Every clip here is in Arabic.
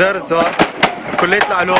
دار كلية العلوم.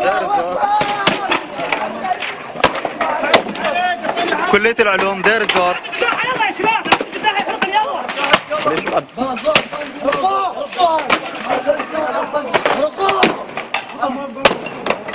دار كلية العلوم دار الزهر يلا يا شباب